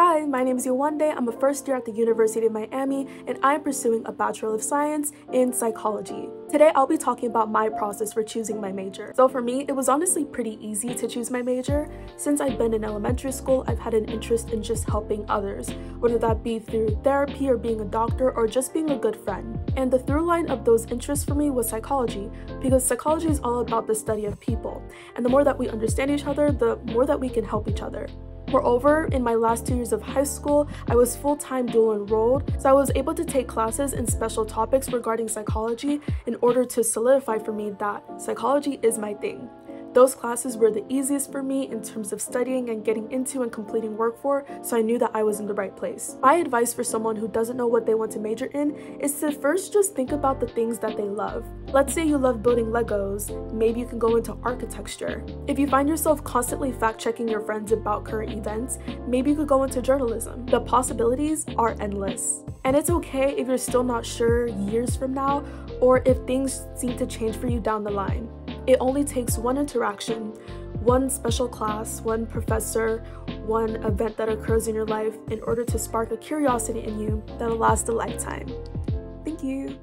Hi, my name is Yewande. I'm a first year at the University of Miami and I'm pursuing a Bachelor of Science in Psychology. Today I'll be talking about my process for choosing my major. So for me, it was honestly pretty easy to choose my major. Since I've been in elementary school, I've had an interest in just helping others, whether that be through therapy or being a doctor or just being a good friend. And the through line of those interests for me was psychology, because psychology is all about the study of people. And the more that we understand each other, the more that we can help each other. Moreover, in my last two years of high school, I was full-time dual enrolled, so I was able to take classes in special topics regarding psychology in order to solidify for me that psychology is my thing. Those classes were the easiest for me in terms of studying and getting into and completing work for, so I knew that I was in the right place. My advice for someone who doesn't know what they want to major in is to first just think about the things that they love. Let's say you love building Legos, maybe you can go into architecture. If you find yourself constantly fact-checking your friends about current events, maybe you could go into journalism. The possibilities are endless. And it's okay if you're still not sure years from now or if things seem to change for you down the line. It only takes one interaction, one special class, one professor, one event that occurs in your life in order to spark a curiosity in you that'll last a lifetime. Thank you.